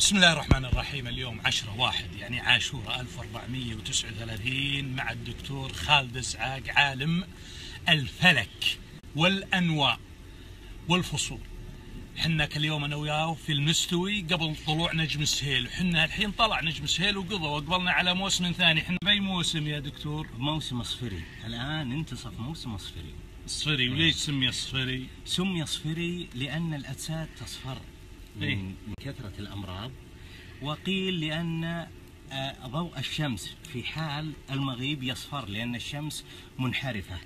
بسم الله الرحمن الرحيم. اليوم 10 واحد يعني عاشوراء 1439 مع الدكتور خالد اسعاق عالم الفلك والأنواء والفصول. حنا كل يوم أنا وياه في المستوي قبل طلوع نجم السهيل حنا الحين طلع نجم السهيل وقضى وقبلنا على موسم ثاني. حنا بأي موسم يا دكتور؟ موسم اصفري الآن انتصف موسم اصفري صفري. وليش سمي صفري؟ سمي اصفري لأن الأجساد تصفر. من من كثرة الأمراض وقيل لأن آه، ضوء الشمس في حال المغيب يصفر لأن الشمس منحرفة.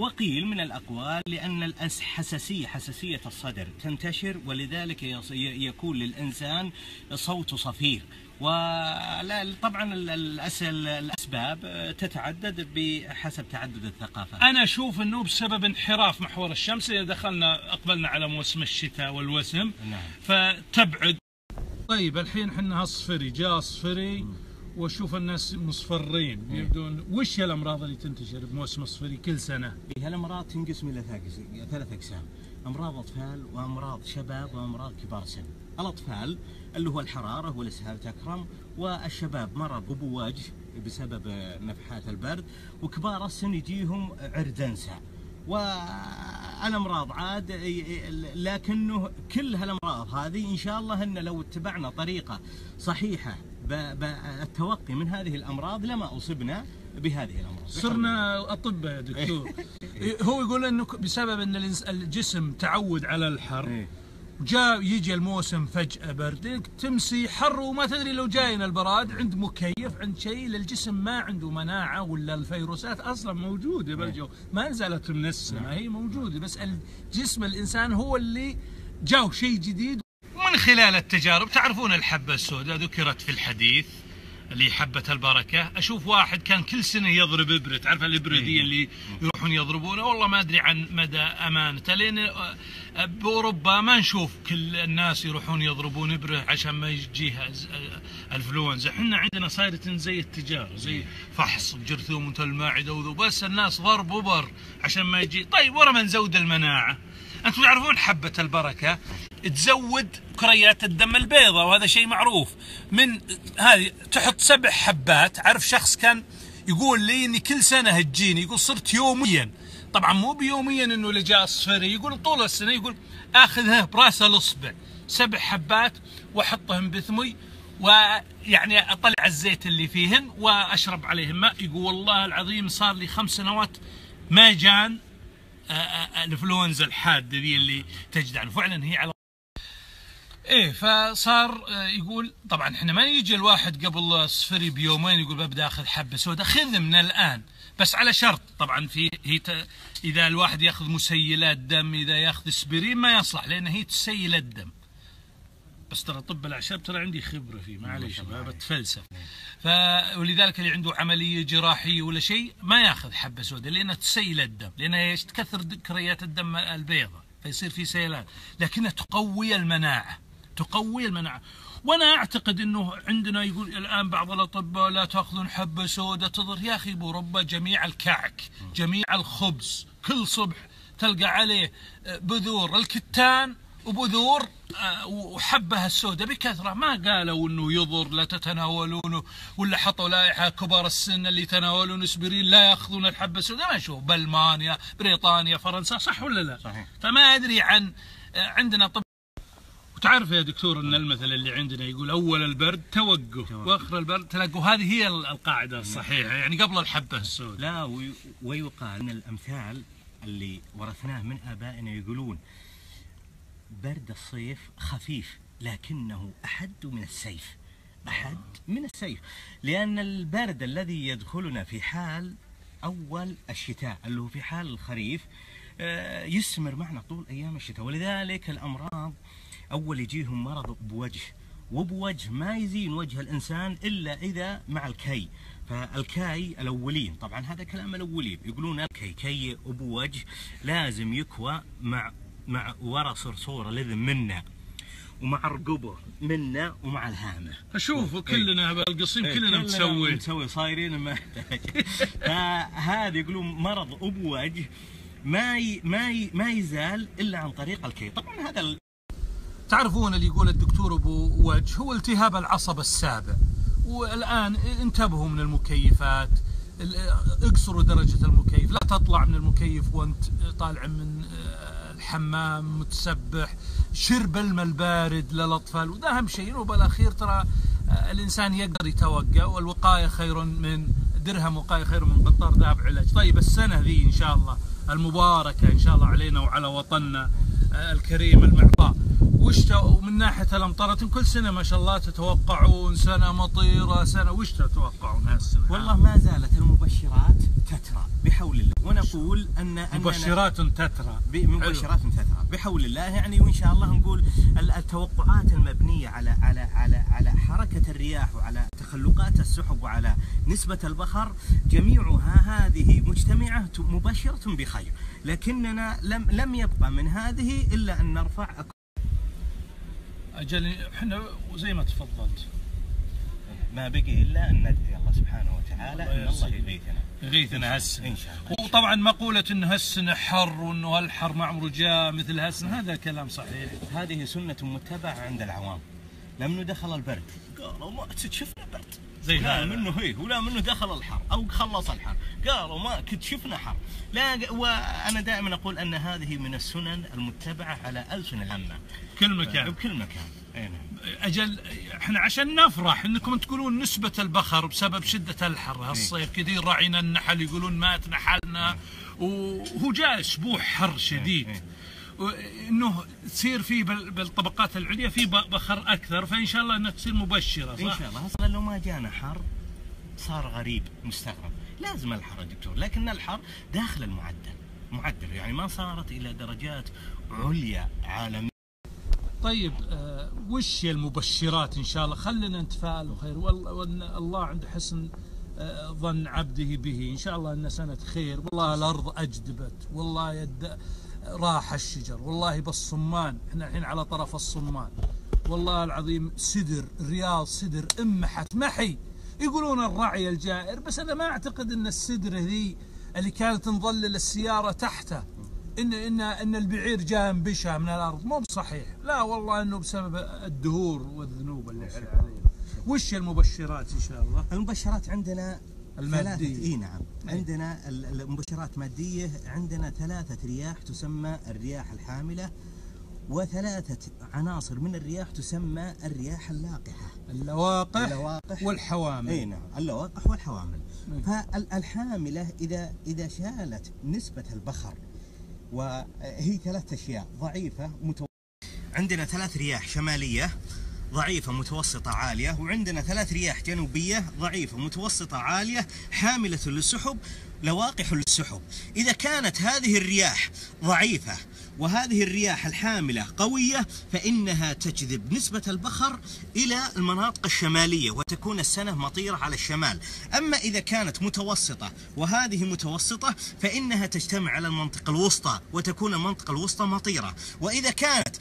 وقيل من الأقوال لأن الأس حساسية حساسية الصدر تنتشر ولذلك يكون للإنسان صوت صفير وطبعا الأسباب تتعدد بحسب تعدد الثقافات أنا أشوف أنه بسبب انحراف محور الشمس إذا دخلنا أقبلنا على موسم الشتاء والوسم نعم. فتبعد. طيب الحين حنا هالصفري جاء صفري. واشوف الناس مصفرين يبدون وش الأمراض اللي تنتشر بموسم الصفري كل سنة؟ هي الامراض تنقسم إلى ثلاث- أقسام أمراض أطفال وأمراض شباب وأمراض كبار سن. الأطفال اللي هو الحرارة والاسهال تكرم والشباب مرض ابو وجه بسبب نفحات البرد وكبار السن يجيهم عرجنسه والأمراض عاد لكنه كل هالأمراض هذه إن شاء الله إن لو اتبعنا طريقة صحيحة بالتوقي من هذه الأمراض لما أصبنا بهذه الأمراض. صرنا اطباء يا دكتور. هو يقول إنه بسبب إن الجسم تعود على الحر إيه. جاء يجي الموسم فجأة برد تمسي حر وما تدري لو جاينا البراد عند مكيف عند شيء للجسم ما عنده مناعة ولا الفيروسات أصلا موجودة بالجو. ما نزلت من السماء هي موجودة بس الجسم الإنسان هو اللي جاو شيء جديد من خلال التجارب؟ تعرفون الحبة السوداء ذكرت في الحديث اللي حبة البركة. أشوف واحد كان كل سنة يضرب إبرة. تعرف الإبرة دي اللي يروحون يضربونه؟ والله ما أدري عن مدى أمانته لأن آه، بأوروبا ما نشوف كل الناس يروحون يضربون إبرة عشان ما يجيها آه، الفلونزا إحنا عندنا صايرة زي التجارة زي فحص جرثومة المعدة وذو. بس الناس ضرب وبر عشان ما يجي. طيب ورا ما نزود المناعة؟ أنتم تعرفون حبة البركة؟ تزود كريات الدم البيضاء وهذا شيء معروف. من هذه تحط سبع حبات. عارف شخص كان يقول لي إني كل سنة تجيني يقول صرت يوميا. طبعا مو بيوميا إنه اللي جاء الصفري يقول طول السنة يقول آخذها برأس الأصبع. سبع حبات وأحطهم بثمي ويعني أطلع الزيت اللي فيهن وأشرب عليهم ماء. يقول والله العظيم صار لي خمس سنوات ما جان الانفلونزا الحادة ذي اللي تجدع فعلا هي على إيه فصار آه، يقول طبعا إحنا ما يجي الواحد قبل الصفري بيومين يقول ببدأ أخذ حبة سوداء. خذ من الآن بس على شرط. طبعا في هي. إذا الواحد يأخذ مسيلات دم إذا يأخذ اسبرين ما يصلح لأن هي تسيل الدم. بس ترى طب الأعشاب ترى عندي خبرة فيه معليش ما بتفلسف. ف ولذلك اللي عنده عملية جراحية ولا شيء ما ياخذ حبة سوداء لأنها تسيل الدم لأنها إيش؟ تكثر كريات الدم البيضاء فيصير في سيلان. لكنها تقوي المناعة تقوي المناعة. وأنا أعتقد إنه عندنا يقول الآن بعض الأطباء لا تأخذون حبة سوداء تضر. يا أخي باوروبا جميع الكعك جميع الخبز كل صبح تلقى عليه بذور الكتان وبذور آه، وحبه السوداء بكثرة. ما قالوا إنه يضر لا تتناولونه ولا حطوا لائحة كبار السن اللي يتناولون إسبرين لا يأخذون الحبه السوداء. ما أشوف بألمانيا بريطانيا فرنسا صح ولا لا؟ صحيح. فما أدري عن آه، عندنا طب. وتعرف يا دكتور إن المثل اللي عندنا يقول أول البرد توقف وآخر البرد تلقوا هذه هي القاعدة الصحيحة يعني قبل الحبة السوداء. لا وي- ويقال من الأمثال اللي ورثناه من آبائنا يقولون برد الصيف خفيف لكنه أحد من السيف. أحد من السيف. لأن البرد الذي يدخلنا في حال أول الشتاء اللي هو في حال الخريف آه، يستمر معنا طول أيام الشتاء. ولذلك الأمراض أول يجيهم مرض بوجه وبوجه ما يزين وجه الإنسان إلا إذا مع الكي. فالكاي الأولين طبعا هذا كلام الأولين. يقولون الكي كي ابو وجه لازم يكوى مع مع ورا صرصور الاذن منا ومع رقبه منا ومع الهامة. فشوفوا كلنا بالقصيم كلنا مسوي. مسوي صايرين ما يحتاج فهذا يقولون مرض ابو وجه ما ي... ما ي... ما يزال إلا عن طريق الكي طبعا هذا ال... تعرفون اللي يقول الدكتور أبو وجه هو التهاب العصب السابع. والآن انتبهوا من المكيفات ال- اقصروا درجة المكيف لا تطلع من المكيف وأنت طالع من آه، الحمام متسبح شرب الماء البارد للأطفال. وده أهم شيء. وبالأخير ترى آه، الإنسان يقدر يتوقع والوقاية خير من درهم وقاية خير من قطار ذهب علاج. طيب السنة ذي إن شاء الله المباركة إن شاء الله علينا وعلى وطننا. الكريم المعطاء وش تو- من ناحية الأمطار كل سنة ما شاء الله تتوقعون سنة مطيرة سنه وش تتوقعون هالسنه؟ والله ما زالت المبشرات تترى بحول الله. ونقول ان مبشرات تترى. مبشرات تترى. بحول الله يعني وإن شاء الله نقول ال- التوقعات المبنية على على على على حركة الرياح وعلى تخلقات السحب وعلى نسبة البخر جميعها هذه مجتمعة ت- مبشره بخير. لكننا لم لم يبقى من هذه إلا أن نرفع أجل إحنا وزي ما تفضلت. ما بقي إلا أن ندعي الله سبحانه وتعالى أن الله. يغيثنا يغيثنا هالسنه إن شاء الله. وطبعا مقولة إن هالسنة حر وإنه هالحر ما عمره جاء مثل هالسنة هذا كلام صحيح. هذه سنة متبعة عند العوام. لما دخل البرد. قالوا ما شفنا برد زي لا. منه هي ولا منه دخل الحر أو خلص الحر. قالوا ما كنت شفنا حر. لا وأنا دائما أقول أن هذه من السنن المتبعة على ألسن العامه كل مكان. بكل مكان. أي نعم. أجل إحنا عشان نفرح إنكم تقولون نسبة البخر بسبب شدة الحر. هالصيف كثير راعينا النحل يقولون مات نحلنا وهو جاء أسبوع حر شديد. إيه. إنه تصير في بال- بالطبقات العليا في بخر أكثر فإن شاء الله انها تصير مبشرة إن صح؟ شاء الله. أصلا لو ما جانا حر صار غريب مستغرب. لازم الحر دكتور لكن الحر داخل المعدل معدل. يعني ما صارت إلى درجات عليا عالمية. طيب آه وش هي المبشرات إن شاء الله؟ خلينا نتفائل وخير والله عند حسن آه ظن عبده به. إن شاء الله أن سنة خير. والله الأرض أجدبت. والله يد راح الشجر. والله بالصمان إحنا الحين على طرف الصمان. والله العظيم سدر الرياض سدر إمحت محي يقولون الرعي الجائر بس أنا ما أعتقد إن السدر ذي اللي كانت نظلل السياره تحته ان ان إن البعير جاء انبشى من الأرض. مو بصحيح. لا والله إنه بسبب الدهور والذنوب اللي علينا. وش المبشرات إن شاء الله؟ المبشرات عندنا المادية. إي نعم عندنا ال- المبشرات مادية عندنا ثلاثة رياح تسمى الرياح الحاملة وثلاثة عناصر من الرياح تسمى الرياح اللاقحة اللواقح اللواقح. والحوامل إي نعم اللواقح والحوامل. فالحاملة إذا إذا شالت نسبة البخر وهي ثلاث أشياء ضعيفة متو... عندنا ثلاث رياح شمالية ضعيفة متوسطة عالية وعندنا ثلاث رياح جنوبية ضعيفة متوسطة عالية حاملة للسحب لواقح للسحب. إذا كانت هذه الرياح ضعيفة وهذه الرياح الحاملة قوية فإنها تجذب نسبة البخر إلى المناطق الشمالية وتكون السنة مطيرة على الشمال. أما إذا كانت متوسطة وهذه متوسطة فإنها تجتمع على المنطقة الوسطى وتكون المنطقة الوسطى مطيرة. وإذا كانت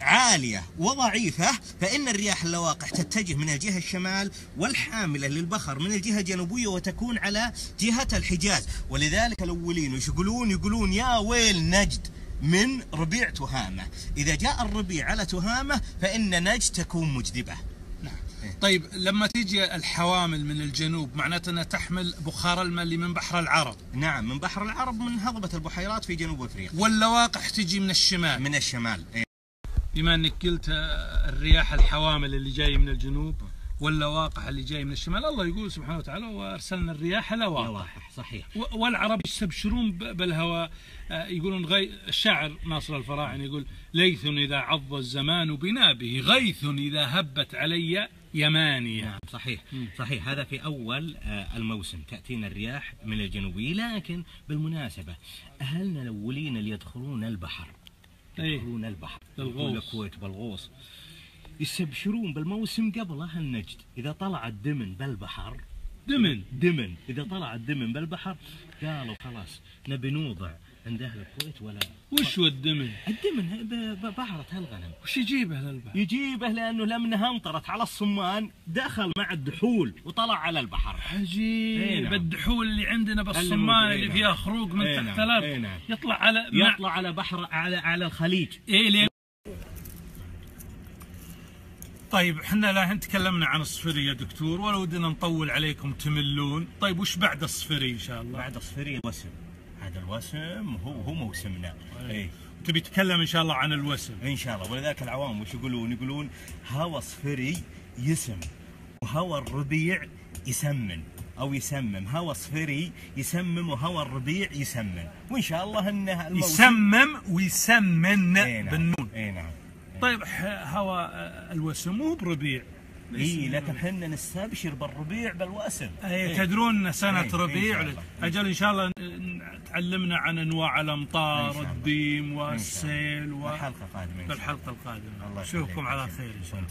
عالية وضعيفة فإن الرياح اللواقح تتجه من الجهة الشمال والحاملة للبخر من الجهة الجنوبية وتكون على جهة الحجاز. ولذلك الأولين وش يقولون يقولون يا ويل نجد من ربيع تهامة. إذا جاء الربيع على تهامة فإن نجد تكون مجدبة نعم. طيب لما تيجي الحوامل من الجنوب معناته أنها تحمل بخار الماء اللي من بحر العرب. نعم من بحر العرب من هضبة البحيرات في جنوب أفريقيا. واللواقح تجي من الشمال. من الشمال إيه. بما انك قلت الرياح الحوامل اللي جاي من الجنوب واللواقح اللي جاي من الشمال الله يقول سبحانه وتعالى وأرسلنا الرياح لواقح. صحيح. والعرب يستبشرون بالهواء. آه، يقولون غي... الشاعر ناصر الفراعني يقول ليث إذا عض الزمان بنابه غيث إذا هبت علي يمانية نعم صحيح. صحيح. هذا في أول آه، الموسم. تأتينا الرياح من الجنوبي لكن بالمناسبة اهلنا الاولين اللي يدخلون البحر. يدخلون البحر للغوص. يدخلون الكويت بالغوص. يستبشرون بالموسم قبل أهل النجد. إذا طلع الدمن بالبحر دمن. دمن. إذا طلع الدمن بالبحر قالوا خلاص نبي نوضع عند أهل الكويت ولا وش هو الدمن؟ الدمن ب- ب- بعرة الغنم وش يجيبه للبحر يجيبه لأنه لما امطرت على الصمان دخل مع الدحول وطلع على البحر. عجيب. نعم. الدحول اللي عندنا بالصمان اللي إيه فيها نعم. خروج من تحت نعم. الأرض نعم. يطلع على يطلع على بحر على على الخليج. إيه لين طيب إحنا الحين تكلمنا عن الصفري يا دكتور ولا ودنا نطول عليكم تملون. طيب وش بعد الصفري إن شاء الله؟ بعد الصفري الوسم هذا الوسم هو هو موسمنا. أي. تبي تتكلم إن شاء الله عن الوسم؟ إن شاء الله. ولذلك العوام وش يقولون؟ يقولون هوى صفري يسم وهوى الربيع يسمن أو يسمم. هوى صفري يسمم وهوى الربيع يسمن. وإن شاء الله انه الموسم يسمم ويسمن إي نعم. بالنون. اي نعم. طيب ح- هوا آه، الوسم مو بربيع. اي لكن إحنا نستبشر بالربيع بالوسم أي إي. تدرون سنة إيه، إن ربيع الله. أجل إن شاء الله تعلمنا عن أنواع إن الأمطار شاء الله. الديم إن شاء الله. والسيل و... الحلقة القادمة القادمة الله نشوفكم. على خير إن شاء الله